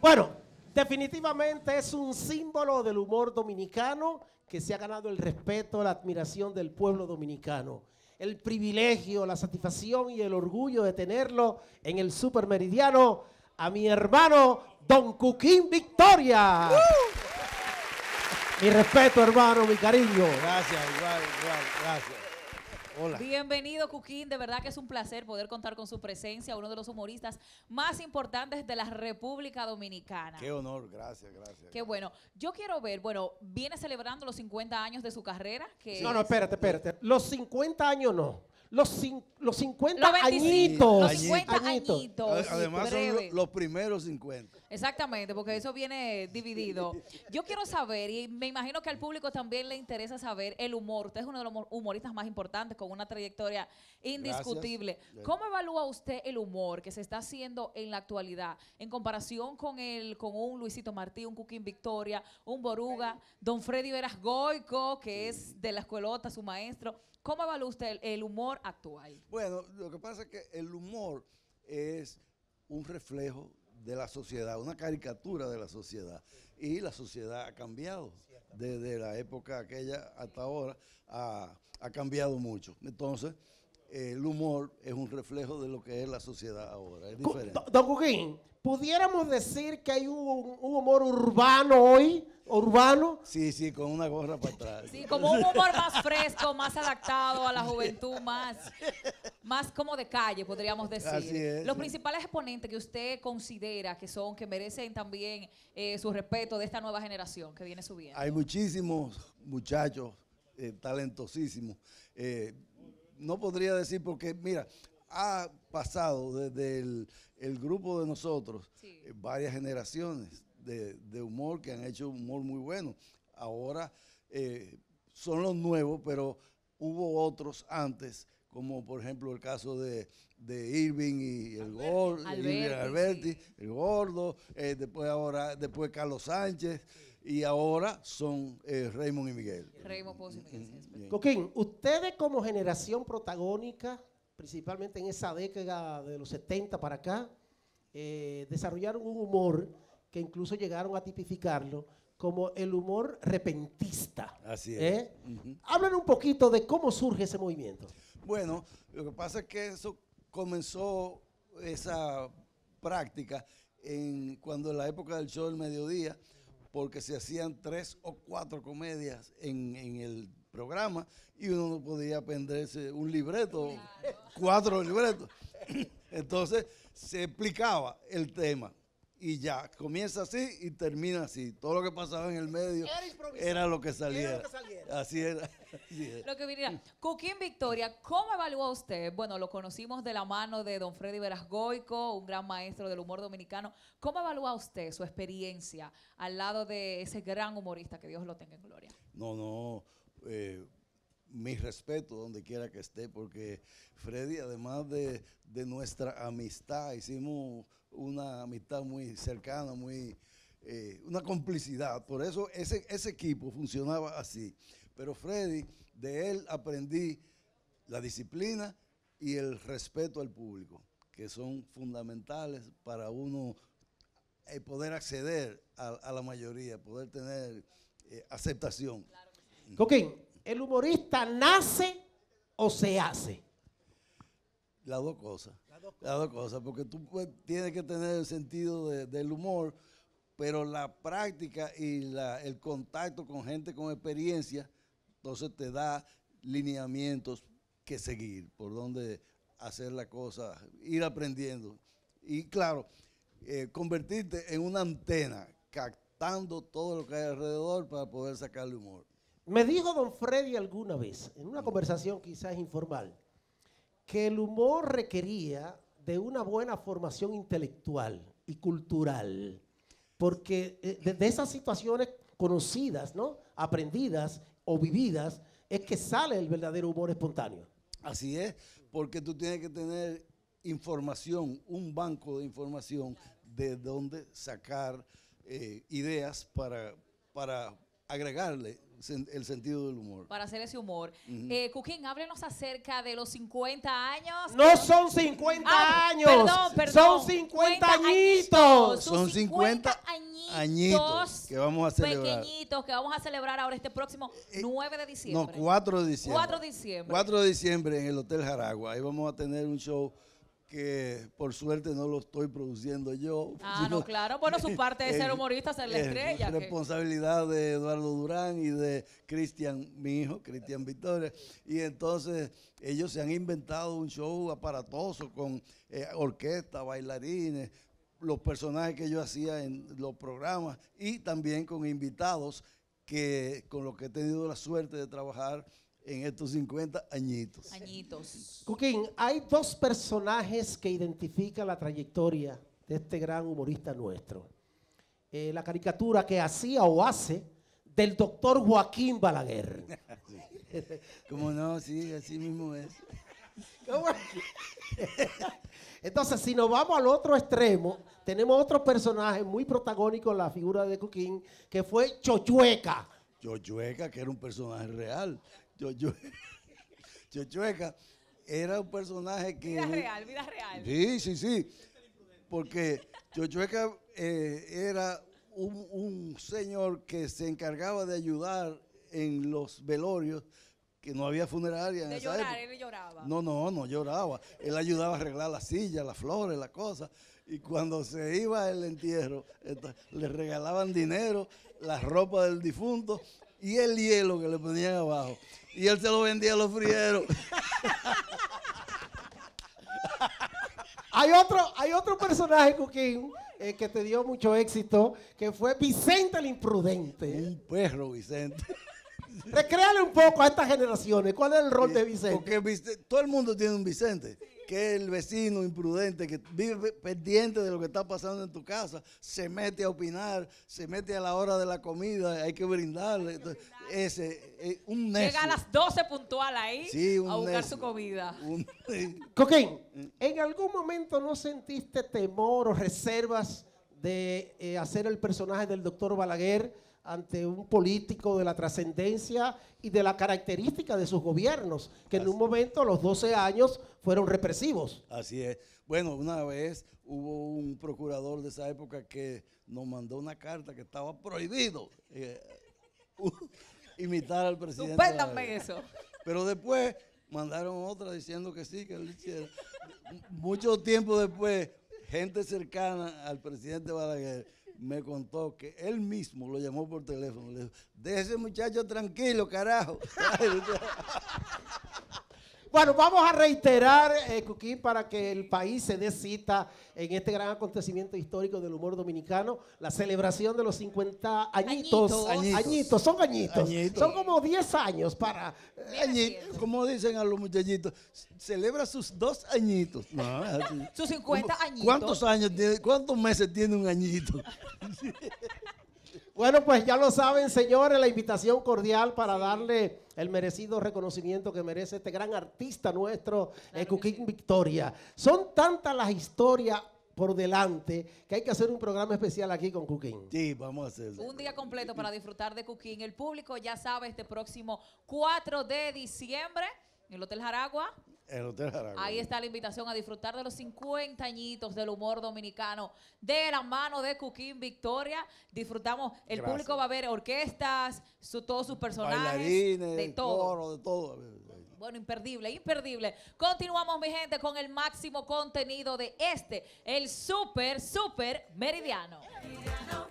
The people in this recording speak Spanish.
Bueno, definitivamente es un símbolo del humor dominicano que se ha ganado el respeto, la admiración del pueblo dominicano. El privilegio, la satisfacción y el orgullo de tenerlo en el supermeridiano a mi hermano Don Cuquín Victoria. Mi respeto, hermano, mi cariño. Gracias, igual, igual, gracias. Hola. Bienvenido, Cuquín. De verdad que es un placer poder contar con su presencia, uno de los humoristas más importantes de la República Dominicana. Qué honor, gracias, gracias. Qué bueno. Yo quiero ver, bueno, viene celebrando los 50 años de su carrera. Que No, no, espérate, espérate. Los 50 años no. Los, cin- los 50 Los 25, añitos. los 50 Añitos. Además son los primeros 50. Exactamente, porque eso viene dividido. Yo quiero saber, y me imagino que al público también le interesa saber el humor. Usted es uno de los humoristas más importantes con una trayectoria indiscutible. Gracias. ¿Cómo evalúa usted el humor que se está haciendo en la actualidad en comparación con el con un Luisito Martí, un Cuquín Victoria, un Boruga, don Freddy Veras Goico, que es de la escuelota, su maestro? ¿Cómo evalúa usted el, el humor actual? Bueno, lo que pasa es que el humor es un reflejo de la sociedad, una caricatura de la sociedad. Y la sociedad ha cambiado. Desde la época aquella hasta ahora ha, ha cambiado mucho. Entonces, el humor es un reflejo de lo que es la sociedad ahora. Es diferente. do- Don Cuquín, ¿pudiéramos decir que hay un, un humor urbano hoy? ¿Urbano? Sí, sí, con una gorra para atrás. Sí, como un humor más fresco, más adaptado a la juventud, más, más como de calle, podríamos decir. Así es, Los sí. principales exponentes que usted considera que son, que merecen también eh, su respeto de esta nueva generación que viene subiendo. Hay muchísimos muchachos eh, talentosísimos. Eh, no podría decir porque, mira, ha pasado desde el, el grupo de nosotros Sí. eh, varias generaciones de, de humor que han hecho humor muy bueno. Ahora eh, son los nuevos, pero hubo otros antes, como por ejemplo el caso de, de Irving y el gordo, Alberti, Alberti, sí. el gordo, eh, después ahora, después Carlos Sánchez, y ahora son eh, Raymond y Miguel. Raymond Pozo y Miguel Céspedes. bien. Coquín, ustedes como generación protagónica, principalmente en esa década de los 70 para acá, eh, desarrollaron un humor que incluso llegaron a tipificarlo como el humor repentista. Así es. ¿eh? Hablan un poquito de cómo surge ese movimiento. Bueno, lo que pasa es que eso comenzó esa práctica en, cuando en la época del show del mediodía, porque se hacían tres o cuatro comedias en, en el programa y uno no podía aprenderse un libreto, cuatro libretos. Entonces se explicaba el tema y ya, comienza así y termina así. Todo lo que pasaba en el medio Era lo que saliera. Era lo que saliera. Así era. así era. Lo que viniera. Coquín Victoria, ¿cómo evalúa usted? Bueno, lo conocimos de la mano de don Freddy Veras Goico, un gran maestro del humor dominicano. ¿Cómo evalúa usted su experiencia al lado de ese gran humorista, que Dios lo tenga en gloria? No, no. eh, mi respeto donde quiera que esté, porque Freddy, además de, de nuestra amistad, hicimos una amistad muy cercana, muy eh, una complicidad. Por eso ese, ese equipo funcionaba así. Pero Freddy, de él aprendí la disciplina y el respeto al público, que son fundamentales para uno eh, poder acceder a, la mayoría, poder tener eh, aceptación. ¿El humorista nace o se hace? Las dos cosas. Las dos cosas, porque tú pues, tienes que tener el sentido de- del humor, pero la práctica y el contacto con gente con experiencia, entonces te da lineamientos que seguir, por donde hacer la cosa, ir aprendiendo. Y claro, eh, convertirte en una antena, captando todo lo que hay alrededor para poder sacarle humor. Me dijo don Freddy alguna vez, en una conversación quizás informal, que el humor requería de una buena formación intelectual y cultural, porque eh, de, esas situaciones conocidas, ¿no? aprendidas o vividas, es que sale el verdadero humor espontáneo. Así es, porque tú tienes que tener información, un banco de información de dónde sacar eh, ideas para, para agregarle el sentido del humor. Para hacer ese humor. Ujú. Eh, Cuquín, háblenos acerca de los 50 años. No son 50 Ah, años. Perdón, perdón. Son 50 añitos. Sus Son 50 añitos, añitos que vamos a celebrar. Pequeñitos que vamos a celebrar ahora este próximo Eh, 9 de No, diciembre. 4 de diciembre. 4 de diciembre. 4 de diciembre en el Hotel Jaragua. Ahí vamos a tener un show que por suerte no lo estoy produciendo yo. Ah, no, claro. Bueno, su parte de ser humorista, ser la es estrella. que- responsabilidad de Eduardo Durán y de Cristian, mi hijo, Cristian Victoria. Y entonces ellos se han inventado un show aparatoso con eh, orquesta, bailarines, los personajes que yo hacía en los programas y también con invitados que con los que he tenido la suerte de trabajar en estos 50 añitos. Añitos. Cuquín, hay dos personajes que identifican la trayectoria de este gran humorista nuestro. Eh, la caricatura que hacía o hace del doctor Joaquín Balaguer. Como no, sí, así mismo es. ¿Cómo? Entonces, si nos vamos al otro extremo, tenemos otro personaje muy protagónico en la figura de Cuquín, que fue Chochueca. Chochueca, que era un personaje real. Chochueca era un personaje que... Vida real, vida real. Sí, sí, sí. Porque Chochueca eh, era un, un señor que se encargaba de ayudar en los velorios, que no había funeraria en De esa llorar, época. él lloraba. No, no, no lloraba. Él ayudaba a arreglar las sillas, las flores, las cosas. Y cuando se iba el entierro, le regalaban dinero, la ropa del difunto y el hielo que le ponían abajo. Y él se lo vendía a los frieros. Hay otro, hay otro personaje, Cuquín, eh, que te dio mucho éxito, que fue Vicente el Imprudente. Un perro, Vicente. Recréale un poco a estas generaciones. ¿Cuál es el rol de Vicente? Porque Vicente- todo el mundo tiene un Vicente, que el vecino imprudente que vive pendiente de lo que está pasando en tu casa, se mete a opinar, se mete a la hora de la comida, hay que brindarle. Entonces, ese, eh, un necio. Llega a las 12 puntual ahí Sí, un a buscar necio. su comida. Un- Coquín, ¿en algún momento no sentiste temor o reservas de eh, hacer el personaje del doctor Balaguer ante un político de la trascendencia y de la característica de sus gobiernos, que en un momento, a los 12 años, fueron represivos? Así es. Bueno, una vez hubo un procurador de esa época que nos mandó una carta que estaba prohibido eh, imitar al presidente. Eso. Pero después mandaron otra diciendo que sí, que él hiciera. Mucho tiempo después, gente cercana al presidente Balaguer me contó que él mismo lo llamó por teléfono. Le dijo, de ese muchacho tranquilo, carajo. Bueno, vamos a reiterar, eh, Cuquín, para que el país se dé cita en este gran acontecimiento histórico del humor dominicano, la celebración de los 50 añitos. Añitos. Añitos. Añitos, son añitos. Añitos. Son como 10 años para... Mira, Añi- siento. como dicen a los muchachitos, celebra sus dos añitos. No, así. Sus 50 ¿Cómo- añitos. ¿Cuántos años tiene, cuántos meses tiene un añito? Bueno, pues ya lo saben, señores, la invitación cordial para darle el merecido reconocimiento que merece este gran artista nuestro, eh, Cuquín Victoria. Son tantas las historias por delante que hay que hacer un programa especial aquí con Cuquín. Sí, vamos a hacerlo. Un día completo para disfrutar de Cooking. El público ya sabe, este próximo 4 de diciembre en el Hotel Jaragua. El Hotel. Ahí está la invitación a disfrutar de los 50 añitos del humor dominicano de la mano de Cooking Victoria. Disfrutamos, el Gracias. público va a ver orquestas, su- todos sus personajes, Bailarines, de todo. coro, de todo. Bueno, imperdible, imperdible. Continuamos, mi gente, con el máximo contenido de este, el super, super meridiano. Meridiano,